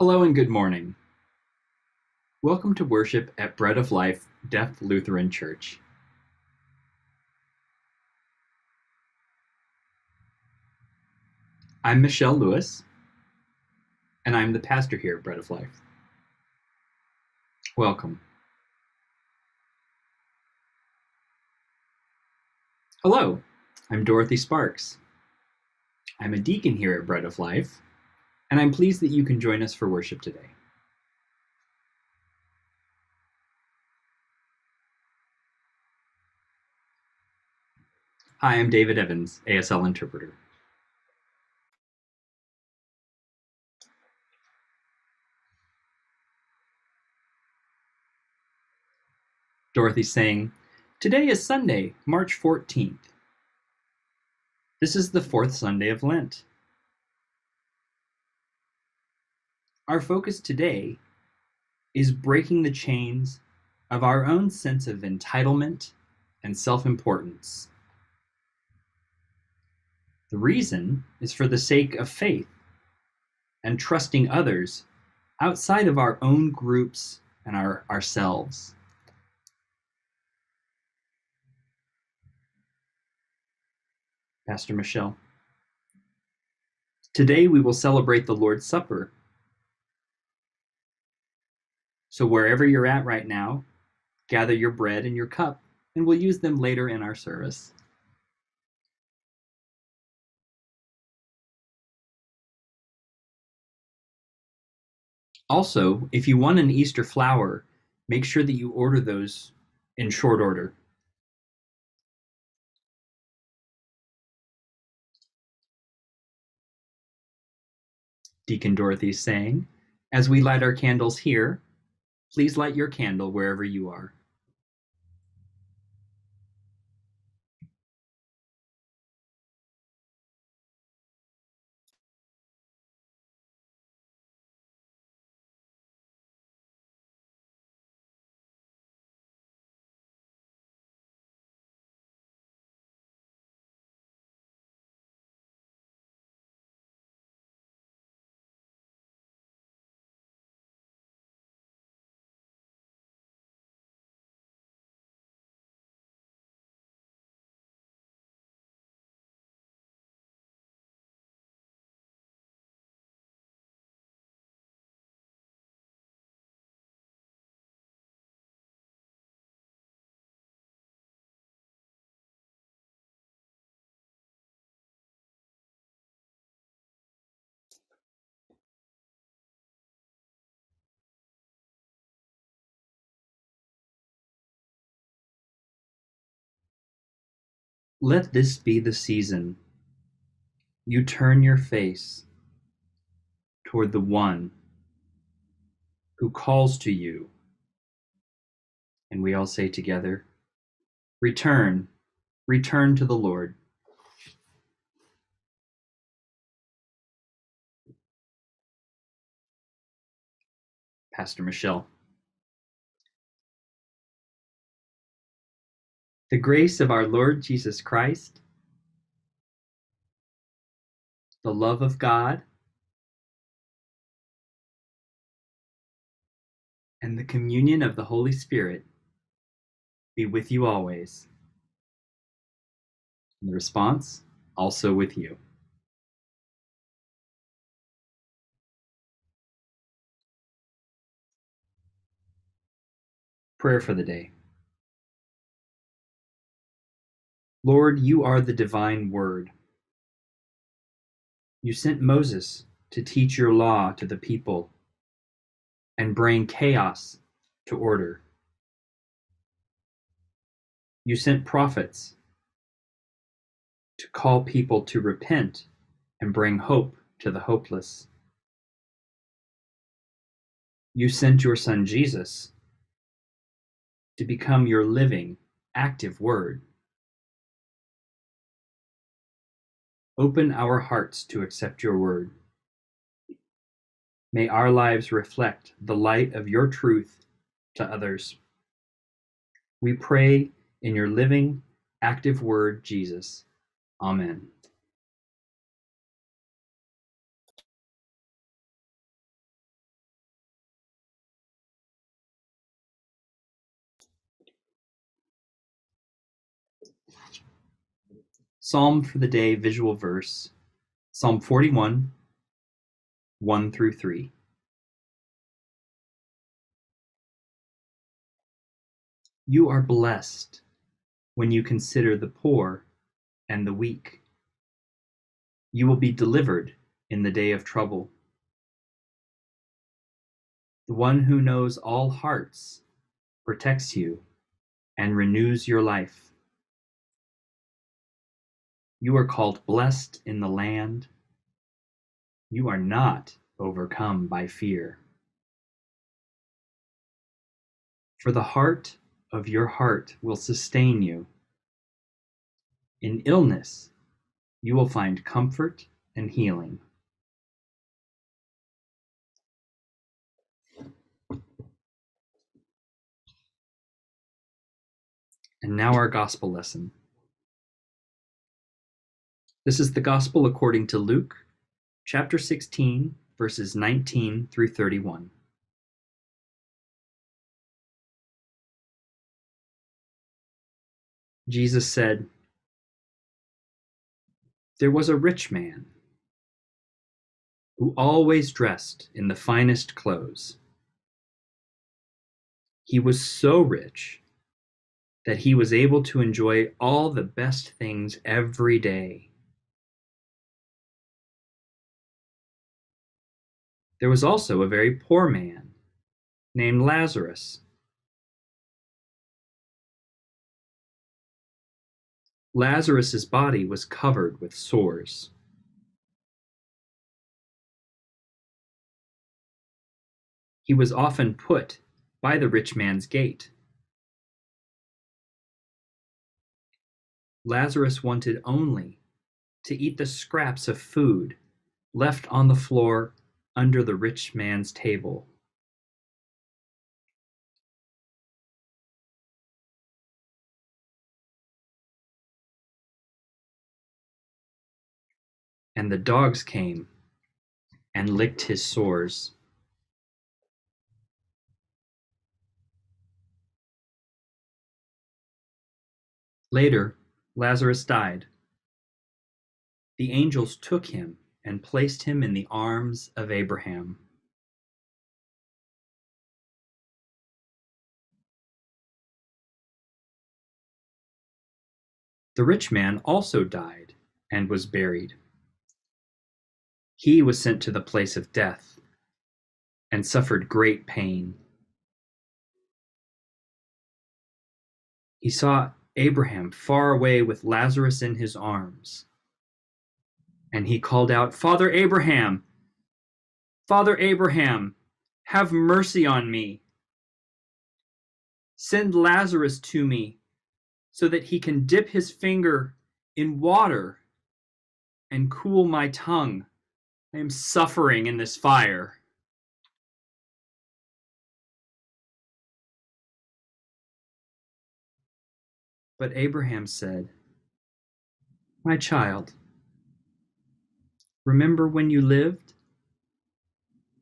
Hello and good morning. Welcome to worship at Bread of Life Deaf Lutheran Church. I'm Michelle Lewis, and I'm the pastor here at Bread of Life. Welcome. Hello, I'm Dorothy Sparks. I'm a deacon here at Bread of Life and I'm pleased that you can join us for worship today. Hi, I'm David Evans, ASL interpreter. Dorothy saying, Today is Sunday, March 14th. This is the fourth Sunday of Lent. Our focus today is breaking the chains of our own sense of entitlement and self importance. The reason is for the sake of faith and trusting others outside of our own groups and our, ourselves. Pastor Michelle. Today we will celebrate the Lord's Supper so wherever you're at right now, gather your bread and your cup, and we'll use them later in our service. Also, if you want an Easter flower, make sure that you order those in short order. Deacon Dorothy saying, as we light our candles here, Please light your candle wherever you are. Let this be the season you turn your face toward the one who calls to you. And we all say together, Return, return to the Lord. Pastor Michelle. The grace of our Lord Jesus Christ, the love of God, and the communion of the Holy Spirit be with you always. And the response, also with you. Prayer for the day. Lord, you are the divine word. You sent Moses to teach your law to the people and bring chaos to order. You sent prophets to call people to repent and bring hope to the hopeless. You sent your son Jesus to become your living, active word. Open our hearts to accept your word. May our lives reflect the light of your truth to others. We pray in your living, active word, Jesus. Amen. Psalm for the day visual verse Psalm 41, 1 through 3. You are blessed when you consider the poor and the weak. You will be delivered in the day of trouble. The one who knows all hearts protects you and renews your life. You are called blessed in the land. You are not overcome by fear. For the heart of your heart will sustain you. In illness, you will find comfort and healing. And now our gospel lesson. This is the gospel according to Luke, chapter 16, verses 19 through 31. Jesus said, There was a rich man who always dressed in the finest clothes. He was so rich that he was able to enjoy all the best things every day. There was also a very poor man named Lazarus. Lazarus's body was covered with sores. He was often put by the rich man's gate. Lazarus wanted only to eat the scraps of food left on the floor under the rich man's table. And the dogs came and licked his sores. Later, Lazarus died. The angels took him and placed him in the arms of Abraham. The rich man also died and was buried. He was sent to the place of death and suffered great pain. He saw Abraham far away with Lazarus in his arms. And he called out, Father Abraham, Father Abraham, have mercy on me. Send Lazarus to me so that he can dip his finger in water and cool my tongue. I am suffering in this fire. But Abraham said, My child, remember when you lived?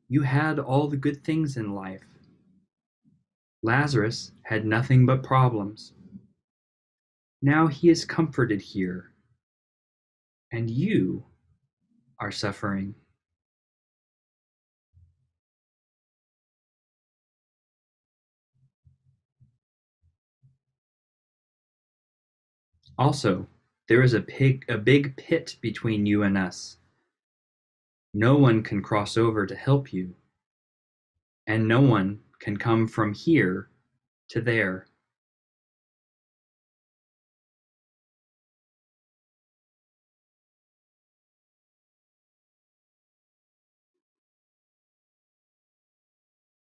You had all the good things in life. Lazarus had nothing but problems. Now he is comforted here, and you are suffering. Also, there is a, pig, a big pit between you and us. No one can cross over to help you, and no one can come from here to there.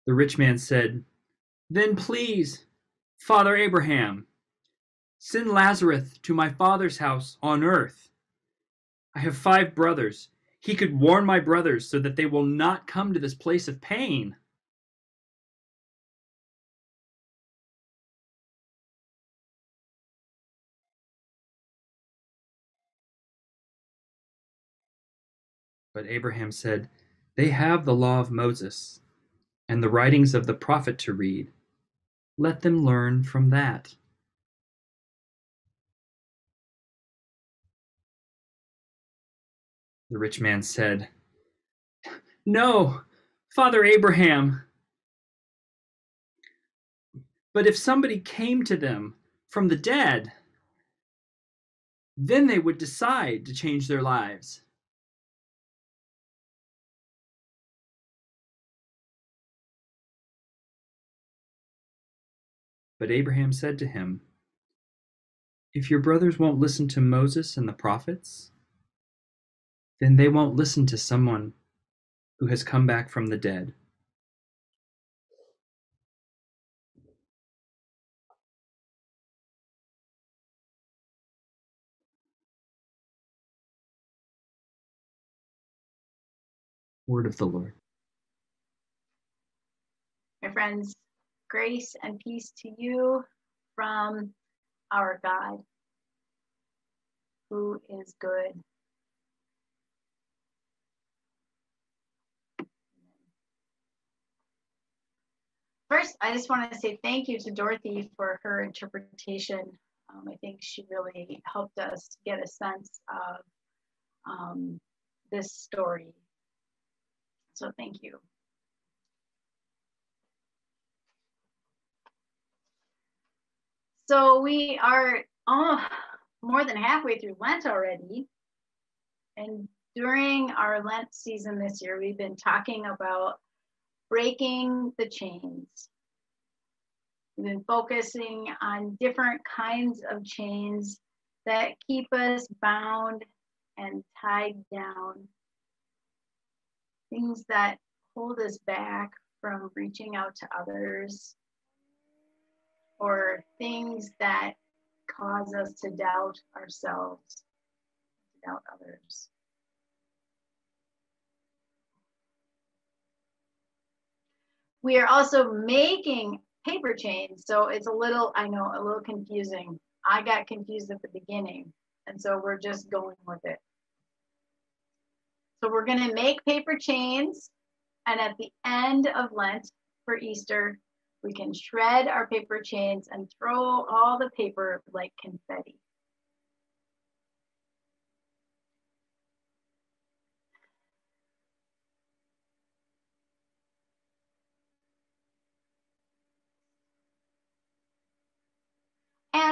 The rich man said, Then please, Father Abraham, Send Lazarus to my father's house on earth. I have five brothers. He could warn my brothers so that they will not come to this place of pain. But Abraham said, They have the law of Moses and the writings of the prophet to read. Let them learn from that. The rich man said, No, Father Abraham. But if somebody came to them from the dead, then they would decide to change their lives. But Abraham said to him, If your brothers won't listen to Moses and the prophets, then they won't listen to someone who has come back from the dead. Word of the Lord. My friends, grace and peace to you from our God, who is good. First, I just want to say thank you to Dorothy for her interpretation. Um, I think she really helped us get a sense of um, this story. So thank you. So we are oh, more than halfway through Lent already. And during our Lent season this year, we've been talking about breaking the chains. We've been focusing on different kinds of chains that keep us bound and tied down. Things that hold us back from reaching out to others, or things that cause us to doubt ourselves, doubt others. We are also making paper chains, so it's a little, I know, a little confusing. I got confused at the beginning, and so we're just going with it. So we're gonna make paper chains, and at the end of Lent for Easter, we can shred our paper chains and throw all the paper like confetti.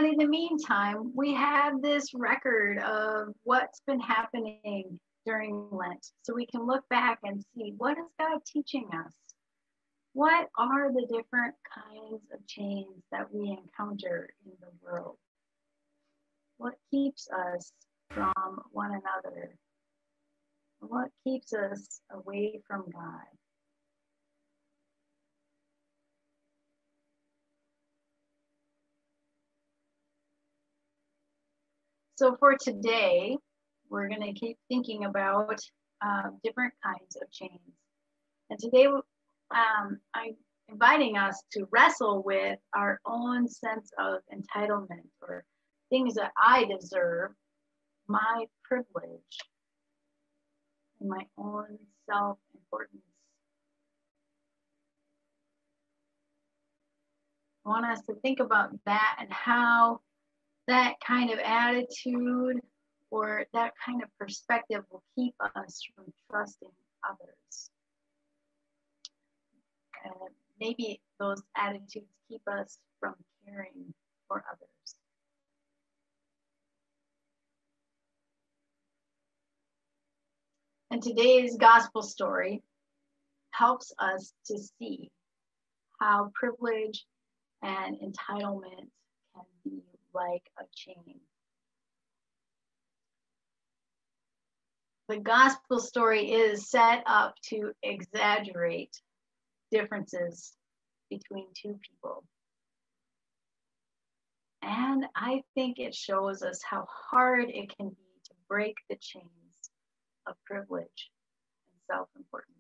In the meantime, we have this record of what's been happening during Lent. So we can look back and see what is God teaching us? what are the different kinds of chains that we encounter in the world? What keeps us from one another? What keeps us away from God? So for today, we're going to keep thinking about uh, different kinds of chains. And today um, I'm inviting us to wrestle with our own sense of entitlement or things that I deserve, my privilege, and my own self importance. I want us to think about that and how that kind of attitude or that kind of perspective will keep us from trusting others maybe those attitudes keep us from caring for others. And today's gospel story helps us to see how privilege and entitlement like a chain. The gospel story is set up to exaggerate differences between two people. And I think it shows us how hard it can be to break the chains of privilege and self importance.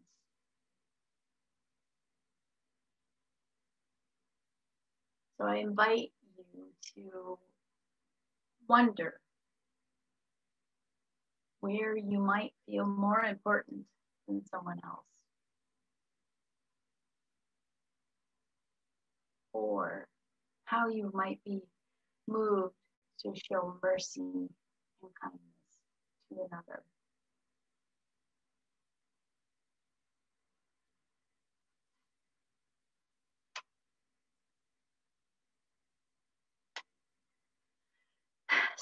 So I invite to wonder where you might feel more important than someone else. or how you might be moved to show mercy and kindness to another.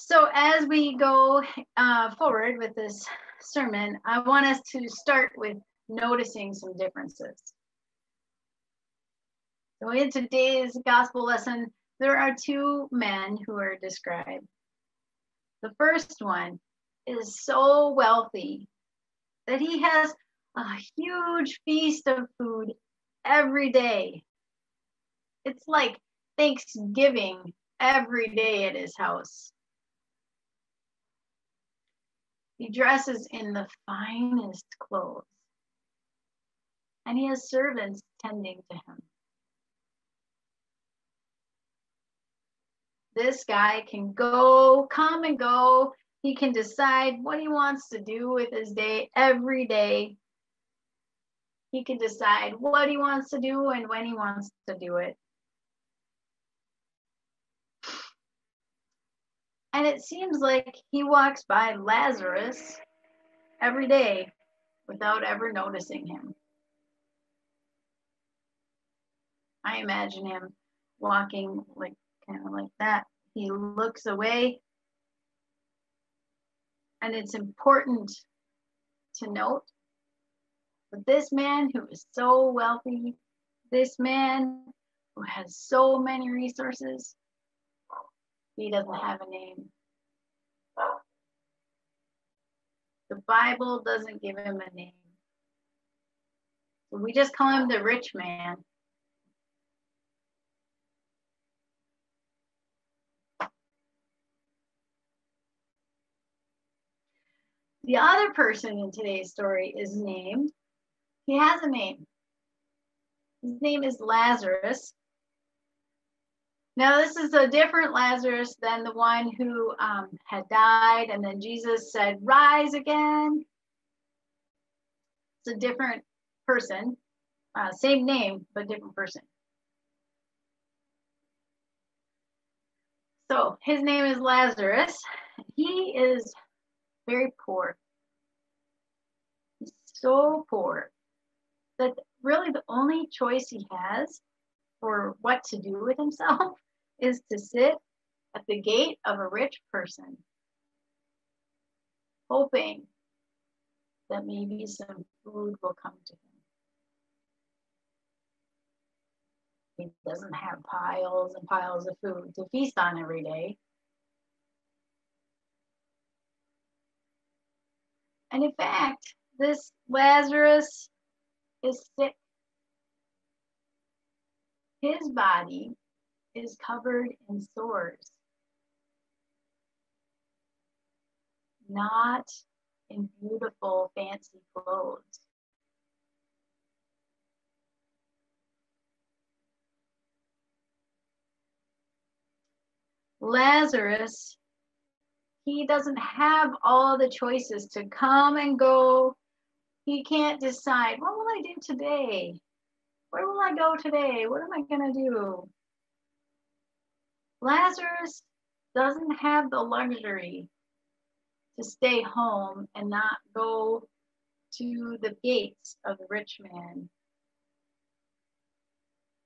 So, as we go uh, forward with this sermon, I want us to start with noticing some differences. So, in today's gospel lesson, there are two men who are described. The first one is so wealthy that he has a huge feast of food every day. It's like Thanksgiving every day at his house. He dresses in the finest clothes, and he has servants tending to him. This guy can go, come and go. He can decide what he wants to do with his day every day. He can decide what he wants to do and when he wants to do it. And it seems like he walks by Lazarus every day without ever noticing him. I imagine him walking like kind of like that. He looks away. And it's important to note that this man who is so wealthy, this man who has so many resources, he doesn't have a name. The Bible doesn't give him a name. We just call him the rich man. The other person in today's story is named, he has a name. His name is Lazarus. Now, this is a different Lazarus than the one who um, had died, and then Jesus said, Rise again. It's a different person, uh, same name, but different person. So, his name is Lazarus. He is very poor. He's so poor that really the only choice he has for what to do with himself is to sit at the gate of a rich person, hoping that maybe some food will come to him. He doesn't have piles and piles of food to feast on every day. And in fact, this Lazarus is sick. His body is covered in sores, not in beautiful, fancy clothes. Lazarus he doesn't have all the choices to come and go. He can't decide, what will I do today? Where will I go today? What am I going to do? Lazarus doesn't have the luxury to stay home and not go to the gates of the rich man.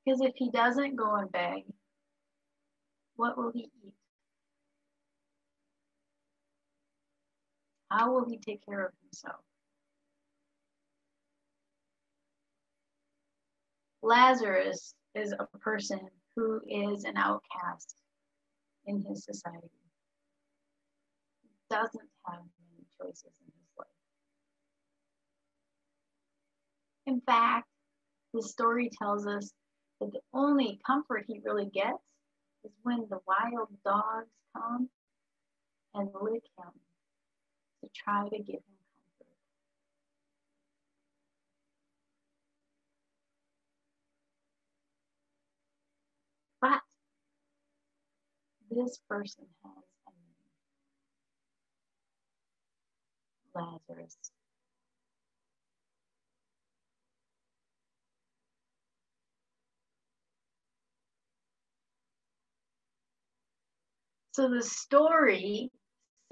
Because if he doesn't go and beg, what will he eat? How will he take care of himself? Lazarus is a person who is an outcast in his society. He doesn't have many choices in his life. In fact, the story tells us that the only comfort he really gets is when the wild dogs come and lick him to try to give him comfort. But this person has Lazarus. So the story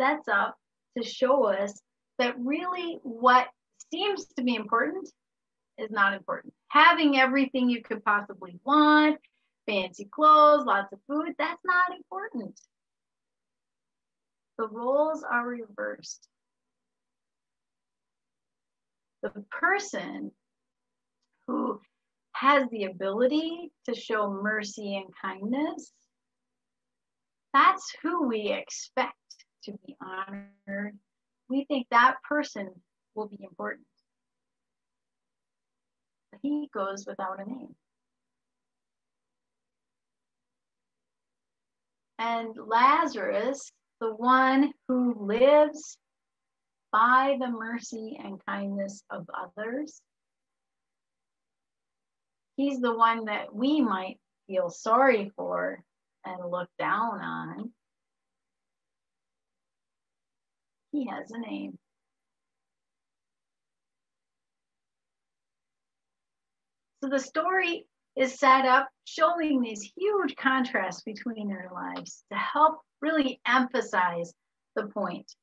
sets up to show us that really what seems to be important is not important. Having everything you could possibly want, fancy clothes, lots of food, that's not important. the roles are reversed. The person who has the ability to show mercy and kindness, that's who we expect to be honored. We think that person will be important. He goes without a name. And Lazarus, the one who lives by the mercy and kindness of others, he's the one that we might feel sorry for and look down on. He has a name. So the story is set up showing these huge contrasts between their lives to help really emphasize the point.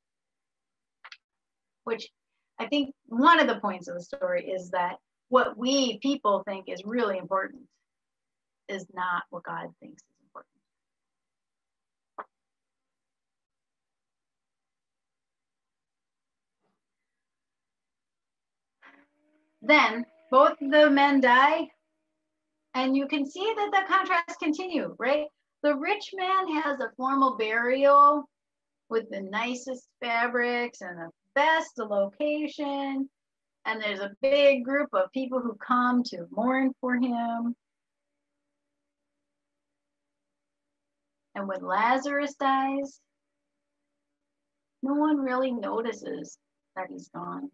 Which I think one of the points of the story is that what we people think is really important is not what God thinks is important. Then both the men die and you can see that the contrasts continue, right? The rich man has a formal burial with the nicest fabrics and the best location. And there's a big group of people who come to mourn for him. And when Lazarus dies, no one really notices that he's gone.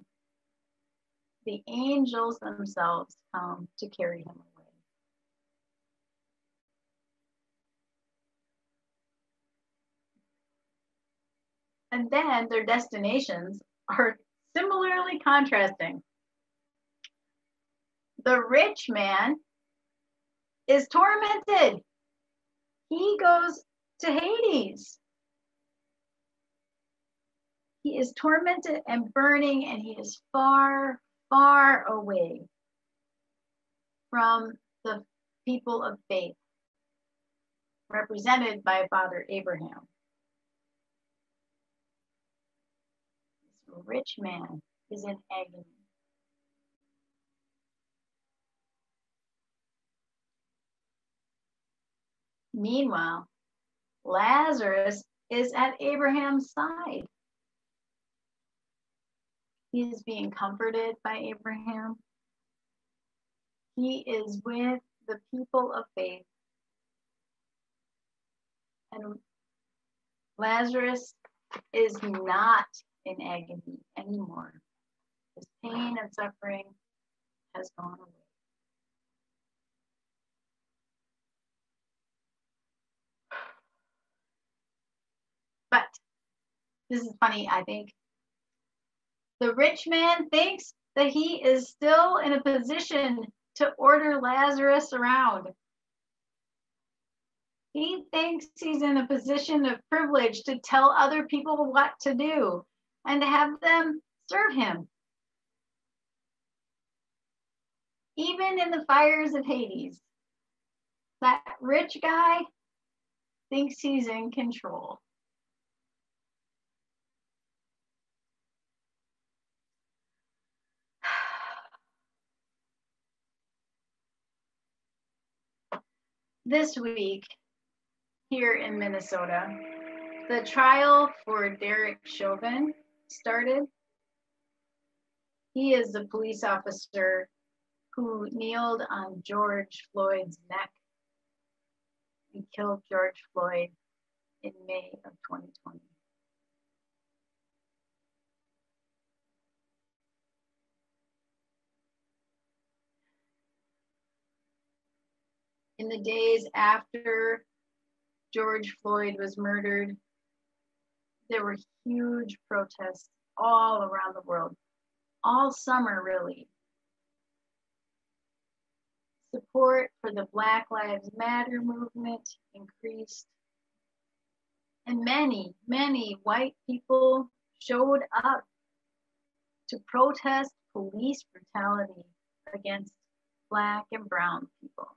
The angels themselves come to carry him away. And then their destinations are similarly contrasting. The rich man is tormented. He goes to Hades. He is tormented and burning, and he is far, far away from the people of faith, represented by Father Abraham. Rich man is in agony. Meanwhile, Lazarus is at Abraham's side. He is being comforted by Abraham. He is with the people of faith. And Lazarus is not in agony anymore. His pain and suffering has gone away. But this is funny, I think. The rich man thinks that he is still in a position to order Lazarus around. He thinks he's in a position of privilege to tell other people what to do and have them serve him. Even in the fires of Hades, that rich guy thinks he's in control. This week, here in Minnesota, the trial for Derek Chauvin started. He is the police officer who kneeled on George Floyd's neck and killed George Floyd in May of 2020. In the days after George Floyd was murdered, there were huge protests all around the world, all summer really. Support for the Black Lives Matter movement increased. And many, many white people showed up to protest police brutality against Black and Brown people.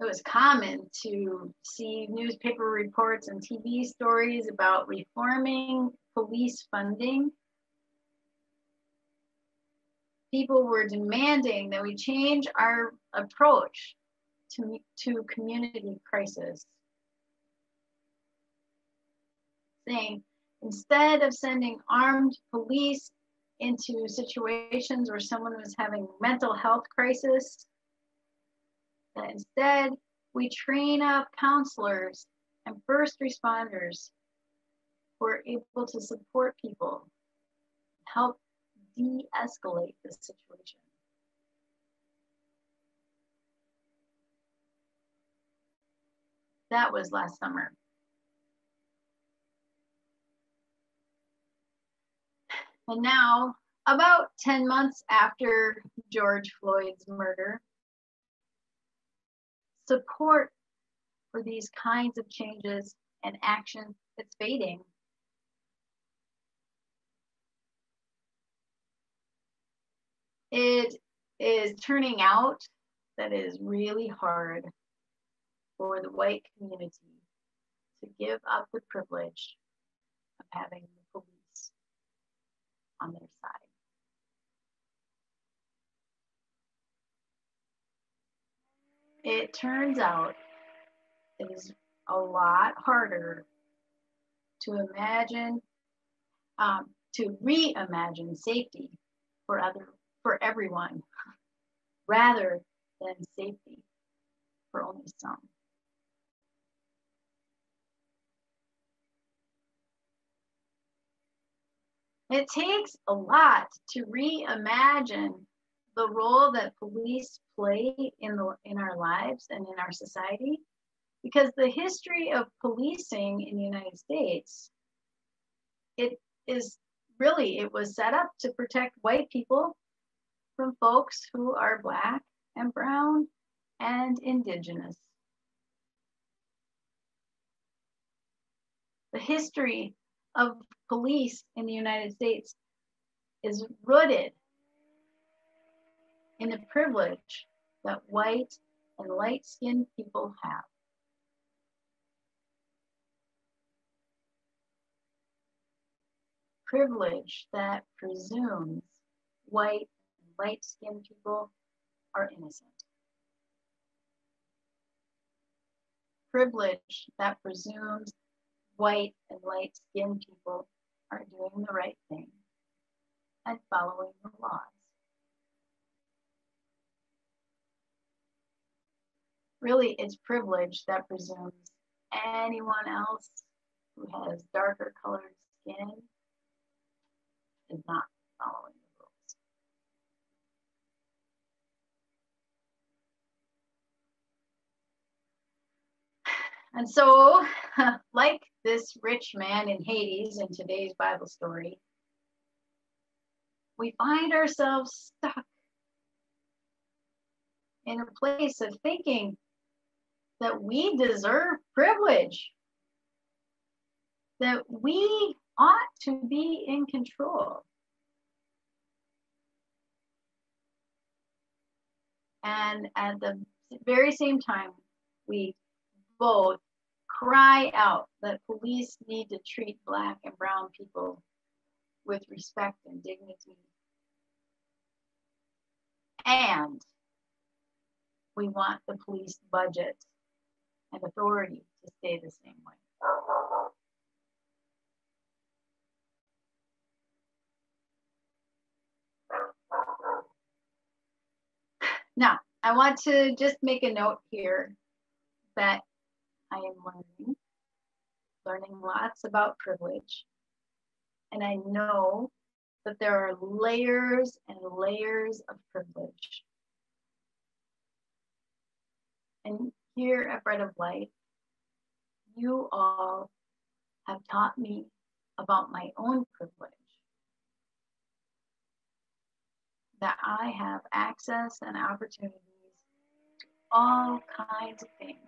It was common to see newspaper reports and TV stories about reforming police funding. People were demanding that we change our approach to, to community crisis. Saying, instead of sending armed police into situations where someone was having mental health crisis, that instead we train up counselors and first responders who are able to support people, help de-escalate the situation. That was last summer. And now, about 10 months after George Floyd's murder, support for these kinds of changes and action is fading. It is turning out that it is really hard for the white community to give up the privilege of having the police on their side. It turns out it is a lot harder to imagine, um, to reimagine safety for other, for everyone, rather than safety for only some. It takes a lot to reimagine the role that police play in the in our lives and in our society because the history of policing in the United States it is really it was set up to protect white people from folks who are black and brown and indigenous. The history of police in the United States is rooted in the privilege that white and light skinned people have. Privilege that presumes white and light skinned people are innocent. Privilege that presumes white and light skinned people are doing the right thing and following the laws. Really, it's privilege that presumes anyone else who has darker colored skin is not following the rules. And so, like this rich man in Hades in today's Bible story, we find ourselves stuck in a place of thinking that we deserve privilege, that we ought to be in control. And at the very same time, we both cry out that police need to treat Black and Brown people with respect and dignity. And we want the police budget and authority to stay the same way. Now, I want to just make a note here that I am learning, learning lots about privilege. And I know that there are layers and layers of privilege. And here at Bread of Life, you all have taught me about my own privilege. That I have access and opportunities to all kinds of things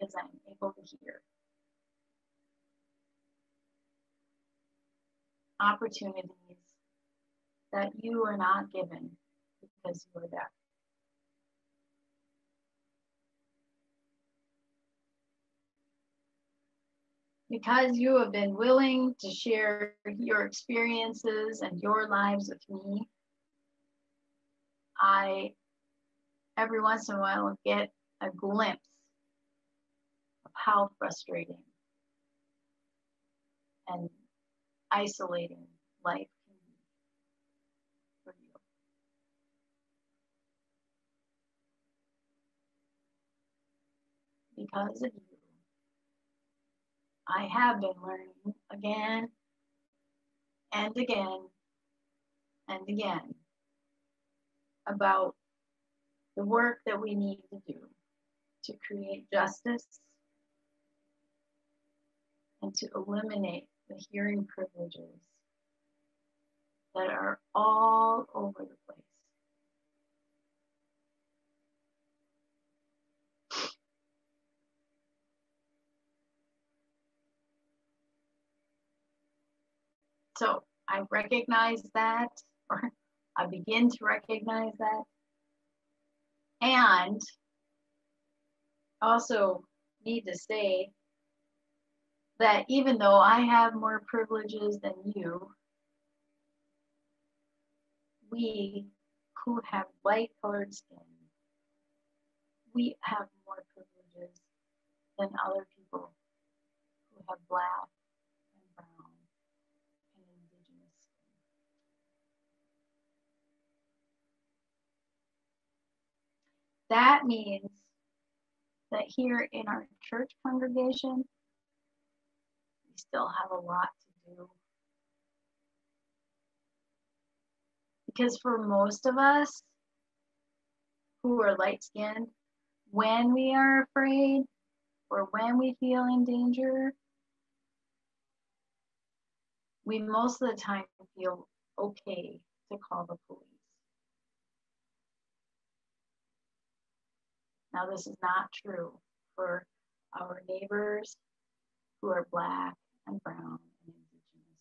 because I'm able to hear. Opportunities that you are not given because you are deaf. Because you have been willing to share your experiences and your lives with me, I every once in a while get a glimpse of how frustrating and isolating life can be for you. Because of you, I have been learning again and again and again about the work that we need to do to create justice and to eliminate the hearing privileges that are all over the place. So I recognize that, or I begin to recognize that. And also need to say that even though I have more privileges than you, we who have light colored skin, we have more privileges than other people who have black and brown and indigenous skin. That means that here in our church congregation, we still have a lot to do. Because for most of us who are light skinned, when we are afraid or when we feel in danger, we most of the time feel okay to call the police. Now, this is not true for our neighbors who are Black and brown and indigenous.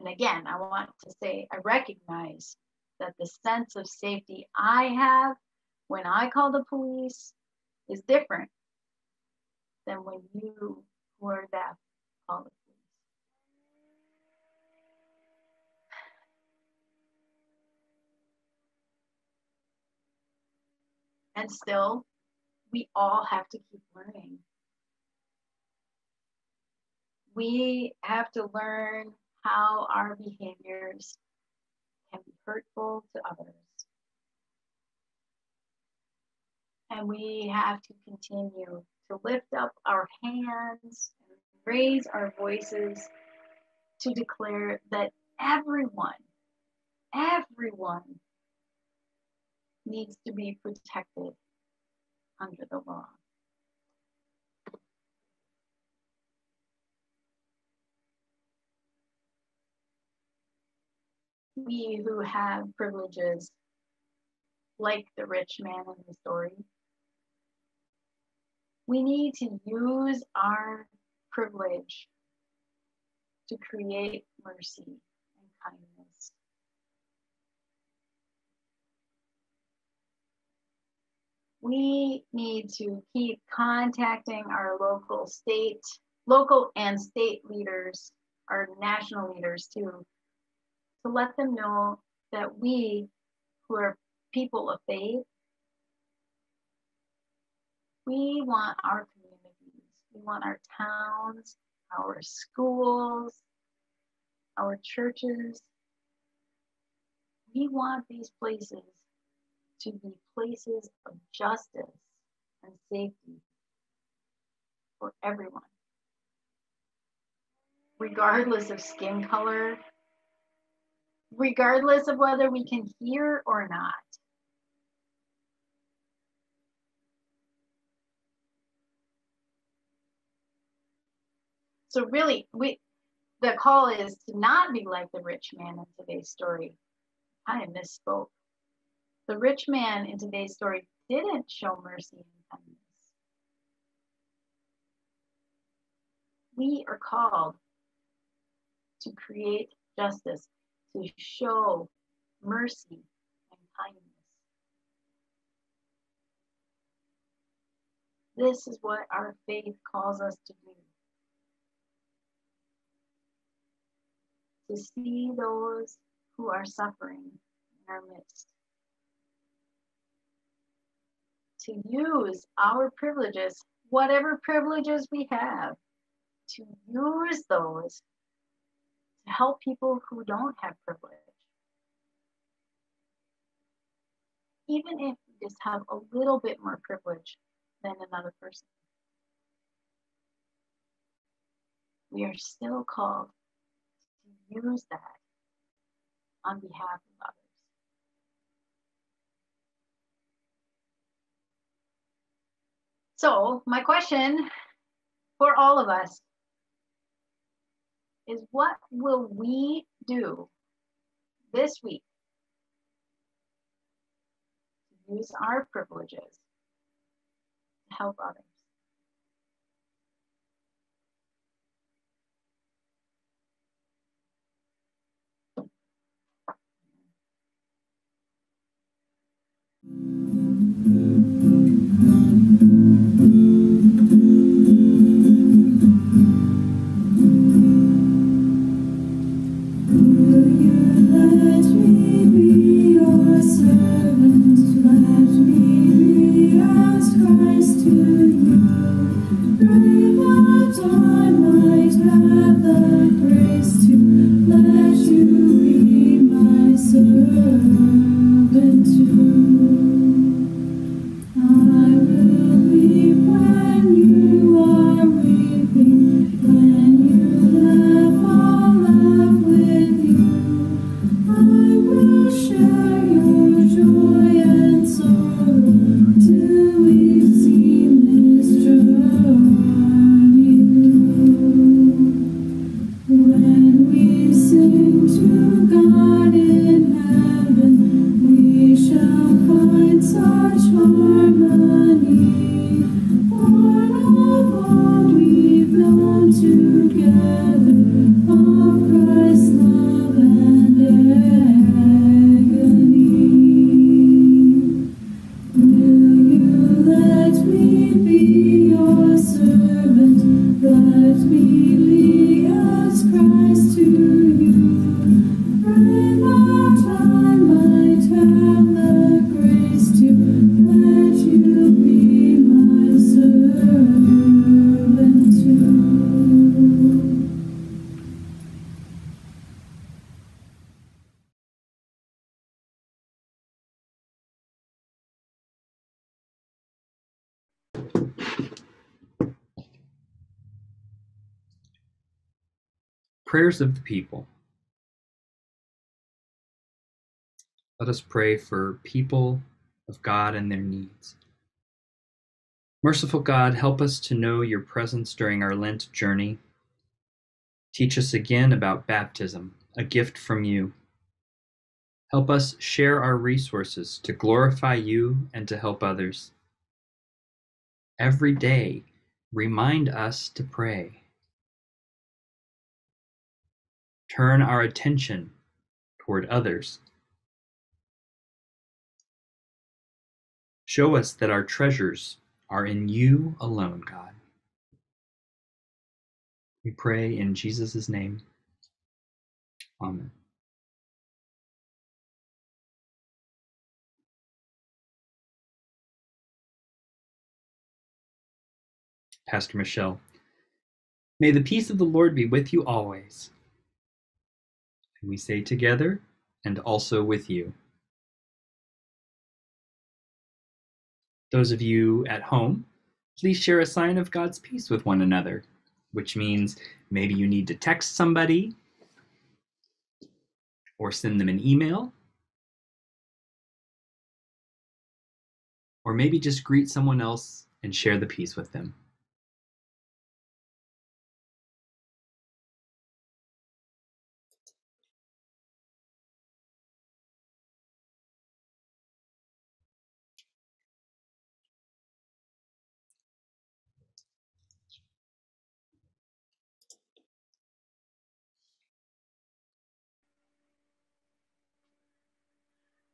And again, I want to say I recognize that the sense of safety I have when I call the police is different than when you who are deaf call the police. And still, we all have to keep learning. We have to learn how our behaviors can be hurtful to others. And we have to continue to lift up our hands and raise our voices to declare that everyone, everyone needs to be protected under the law. We who have privileges, like the rich man in the story, we need to use our privilege to create mercy and kindness. We need to keep contacting our local state, local and state leaders, our national leaders too, to let them know that we, who are people of faith, we want our communities, we want our towns, our schools, our churches. We want these places to be places of justice and safety for everyone, regardless of skin color, regardless of whether we can hear or not. So really, we the call is to not be like the rich man in today's story. I misspoke. The rich man in today's story didn't show mercy and kindness. We are called to create justice, to show mercy and kindness. This is what our faith calls us to do. To see those who are suffering in our midst. To use our privileges, whatever privileges we have, to use those to help people who don't have privilege. Even if we just have a little bit more privilege than another person. We are still called to use that on behalf of others. So, my question for all of us is what will we do this week to use our privileges to help others? Prayers of the people. Let us pray for people of God and their needs. Merciful God, help us to know your presence during our Lent journey. Teach us again about baptism, a gift from you. Help us share our resources to glorify you and to help others. Every day, remind us to pray. Turn our attention toward others. Show us that our treasures are in you alone, God. We pray in Jesus' name. Amen. Pastor Michelle. May the peace of the Lord be with you always. We say together, and also with you. Those of you at home, please share a sign of God's peace with one another, which means maybe you need to text somebody or send them an email, or maybe just greet someone else and share the peace with them.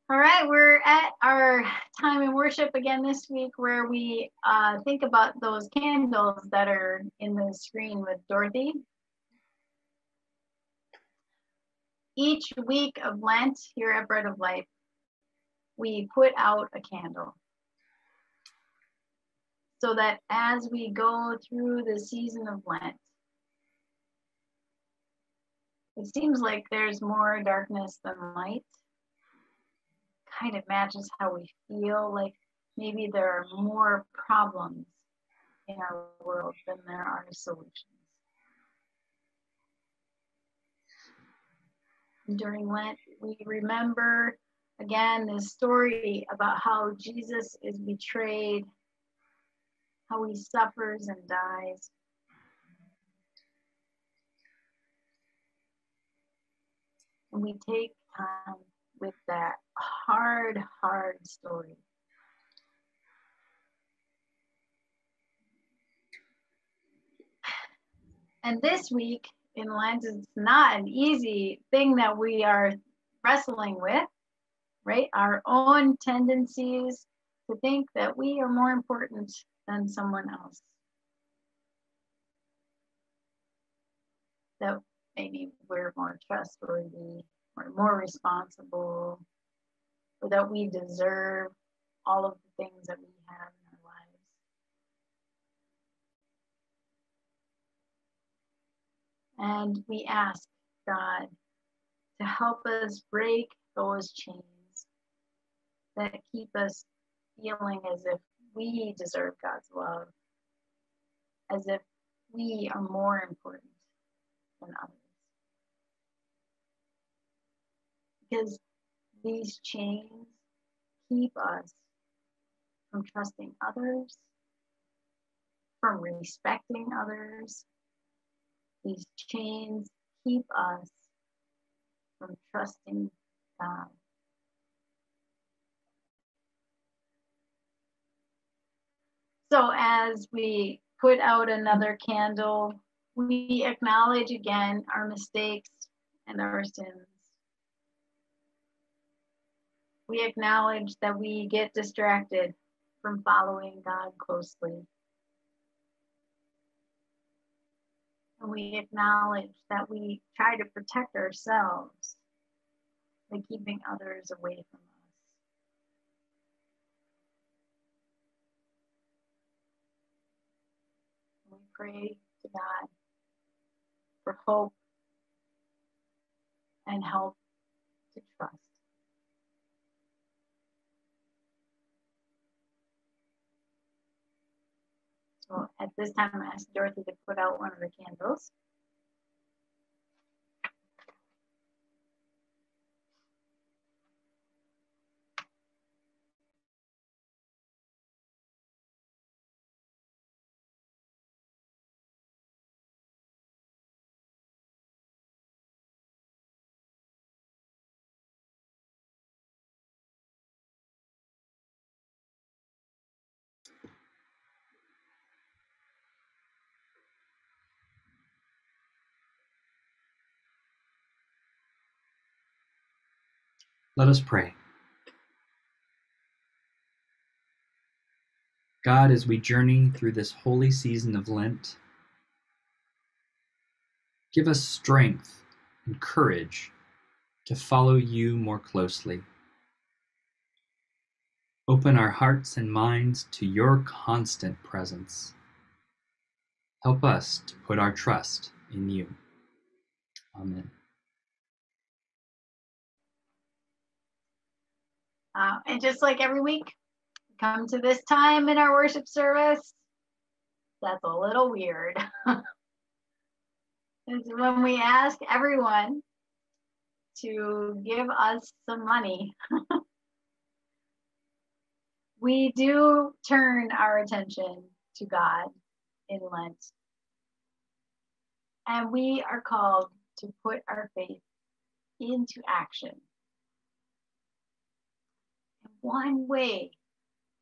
All right, we're at our time in worship again this week where we uh, think about those candles that are in the screen with Dorothy. Each week of Lent here at Bread of Life, we put out a candle so that as we go through the season of Lent, it seems like there's more darkness than light. Kind of matches how we feel like maybe there are more problems in our world than there are solutions. During Lent, we remember again this story about how Jesus is betrayed, how he suffers and dies. And we take time with that hard, hard story. And this week in Lent, it's not an easy thing that we are wrestling with, right? Our own tendencies to think that we are more important than someone else. That maybe we're more trustworthy or more responsible, or that we deserve all of the things that we have in our lives. And we ask God to help us break those chains that keep us feeling as if we deserve God's love, as if we are more important than others. Because these chains keep us from trusting others, from respecting others. These chains keep us from trusting God. So as we put out another candle, we acknowledge again our mistakes and our sins. We acknowledge that we get distracted from following God closely. And we acknowledge that we try to protect ourselves by keeping others away from us. We pray to God for hope and help to trust. So at this time, I asked Dorothy to put out one of the candles. Let us pray. God, as we journey through this holy season of Lent, give us strength and courage to follow you more closely. Open our hearts and minds to your constant presence. Help us to put our trust in you. Amen. Uh, and just like every week, come to this time in our worship service. That's a little weird. it's when we ask everyone to give us some money. we do turn our attention to God in Lent. And we are called to put our faith into action one way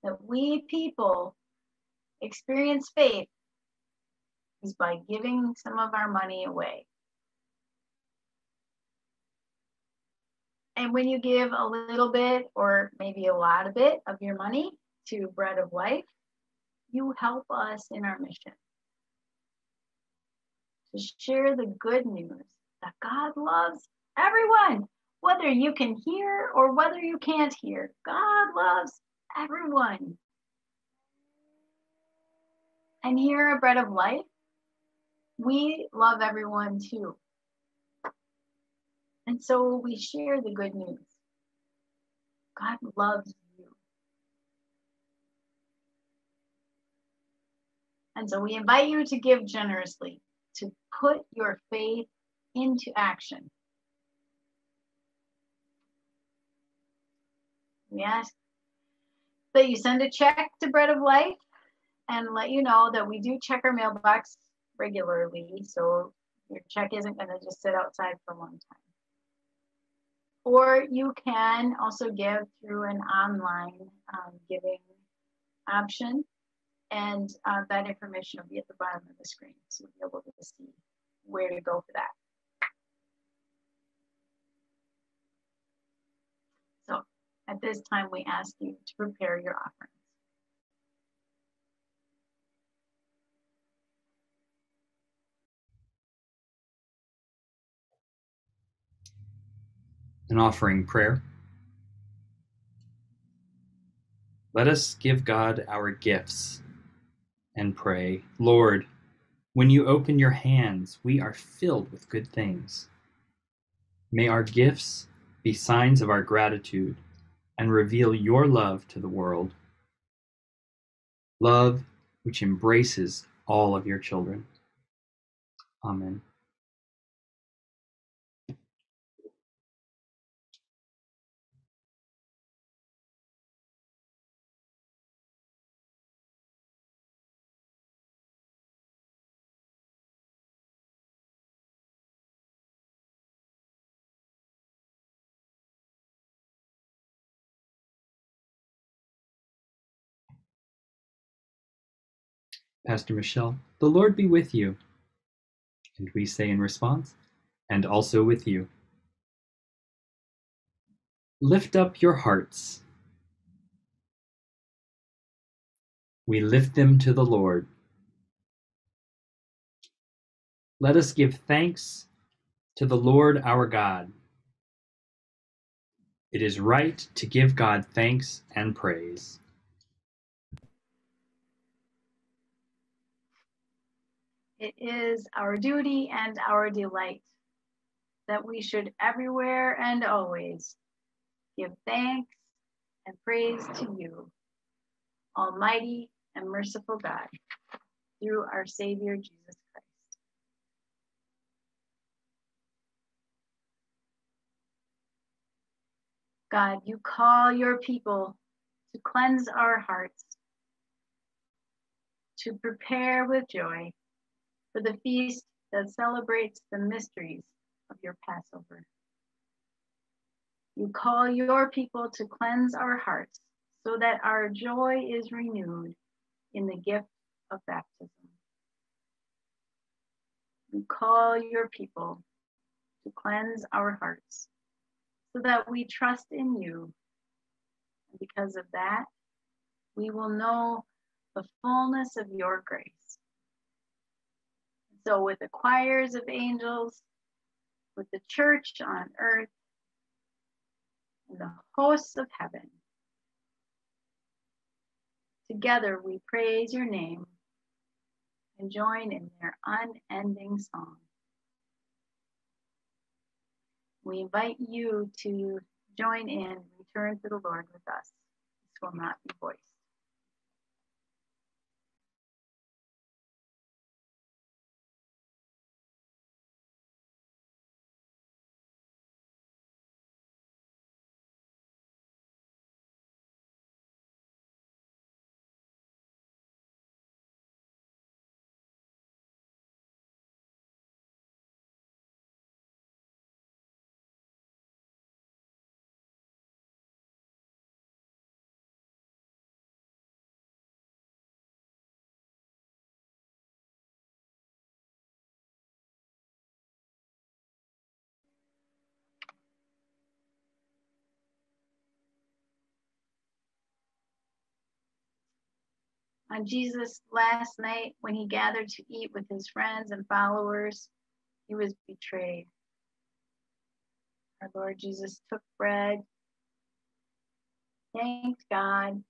that we people experience faith is by giving some of our money away. And when you give a little bit or maybe a lot of it of your money to Bread of Life, you help us in our mission to share the good news that God loves everyone, whether you can hear or whether you can't hear. God loves everyone. And here at Bread of Life, we love everyone too. And so we share the good news. God loves you. And so we invite you to give generously, to put your faith into action. Ask that you send a check to Bread of Life and let you know that we do check our mailbox regularly. So your check isn't going to just sit outside for a long time. Or you can also give through an online um, giving option. And uh, that information will be at the bottom of the screen. So you'll be able to see where to go for that. So at this time, we ask you to prepare your offerings. An offering prayer. Let us give God our gifts and pray, Lord, when you open your hands, we are filled with good things. May our gifts be signs of our gratitude and reveal your love to the world. Love which embraces all of your children. Amen. Pastor Michelle, the Lord be with you. And we say in response, and also with you. Lift up your hearts. We lift them to the Lord. Let us give thanks to the Lord our God. It is right to give God thanks and praise. It is our duty and our delight that we should everywhere and always give thanks and praise to you, Almighty and merciful God, through our Savior Jesus Christ. God, you call your people to cleanse our hearts, to prepare with joy for the feast that celebrates the mysteries of your Passover. You call your people to cleanse our hearts so that our joy is renewed in the gift of baptism. You call your people to cleanse our hearts so that we trust in you. Because of that, we will know the fullness of your grace. So, with the choirs of angels, with the church on earth, and the hosts of heaven, together we praise your name and join in their unending song. We invite you to join in, return to the Lord with us. This will not be voiced. On Jesus' last night, when he gathered to eat with his friends and followers, he was betrayed. Our Lord Jesus took bread, thanked God,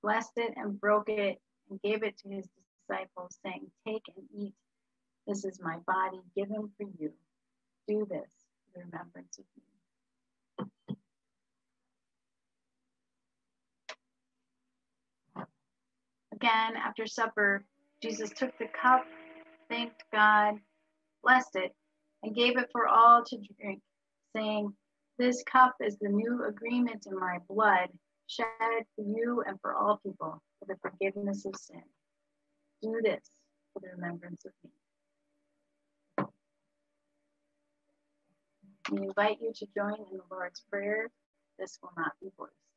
blessed it, and broke it, and gave it to his disciples, saying, Take and eat. This is my body given for you. Do this in remembrance of me. Again, after supper, Jesus took the cup, thanked God, blessed it, and gave it for all to drink, saying, This cup is the new agreement in my blood, shed for you and for all people for the forgiveness of sin. Do this for the remembrance of me. We invite you to join in the Lord's Prayer. This will not be voiced.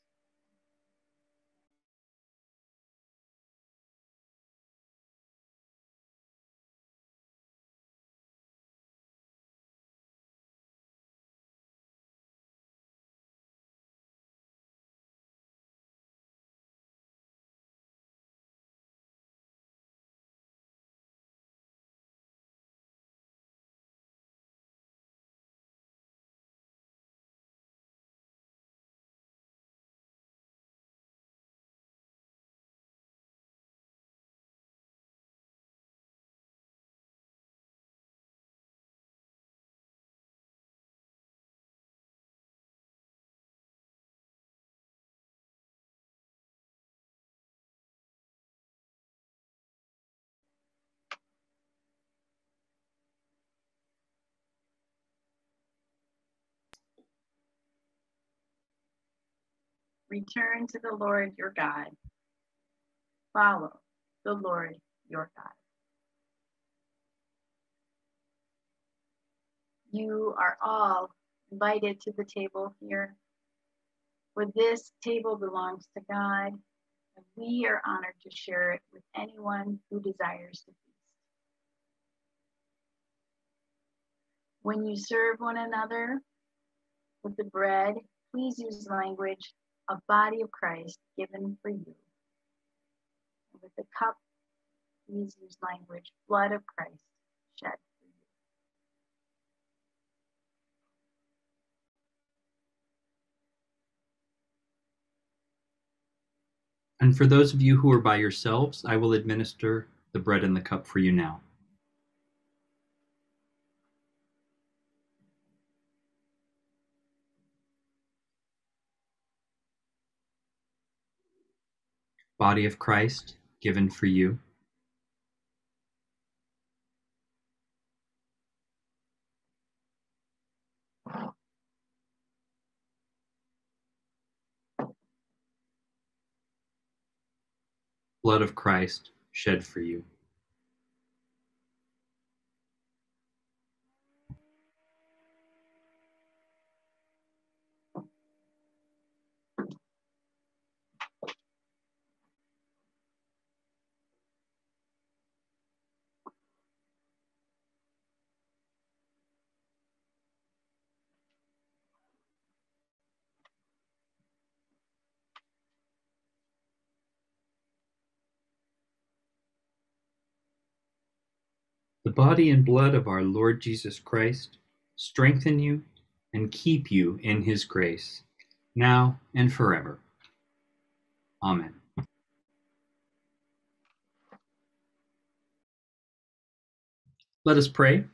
Return to the Lord your God. Follow the Lord your God. You are all invited to the table here, for this table belongs to God, and we are honored to share it with anyone who desires to feast. When you serve one another with the bread, please use language a body of Christ given for you. And with the cup, please use language, blood of Christ shed for you. And for those of you who are by yourselves, I will administer the bread and the cup for you now. Body of Christ given for you. Blood of Christ shed for you. Body and blood of our Lord Jesus Christ strengthen you and keep you in his grace, now and forever. Amen. Let us pray.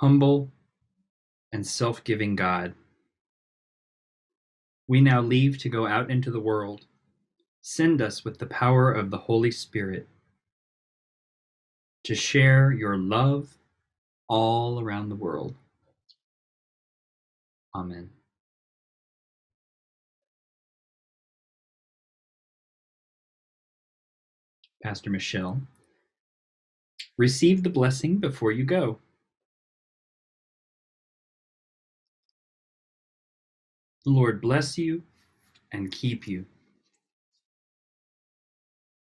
Humble and self giving God, we now leave to go out into the world. Send us with the power of the Holy Spirit to share your love all around the world. Amen. Pastor Michelle, receive the blessing before you go. The Lord bless you and keep you.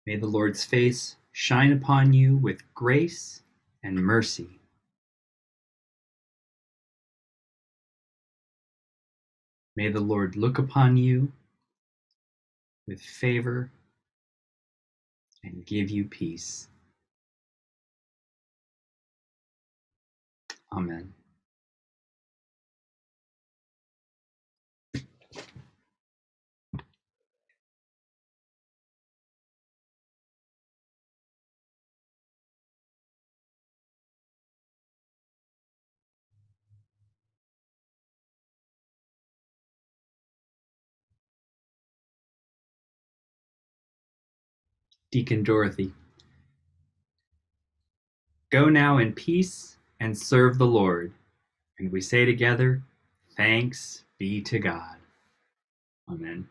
May the Lord's face shine upon you with grace and mercy. May the Lord look upon you with favor and give you peace. Amen. Deacon Dorothy. Go now in peace and serve the Lord. And we say together, Thanks be to God. Amen.